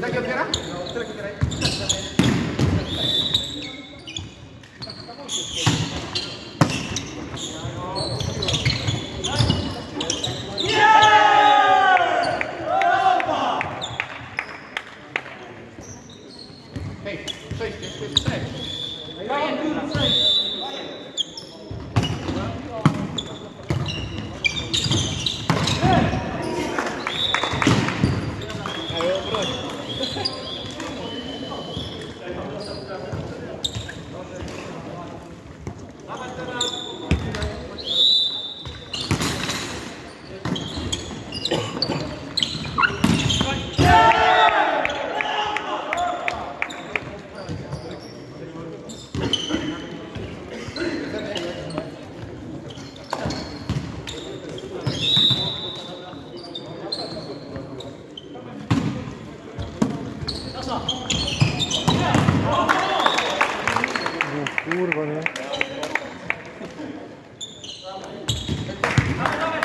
Daqui eu quero. Daqui eu quero. Hey, safe, safe, safe. Hey, safe. No kurwa, nie? Dawaj, dawaj!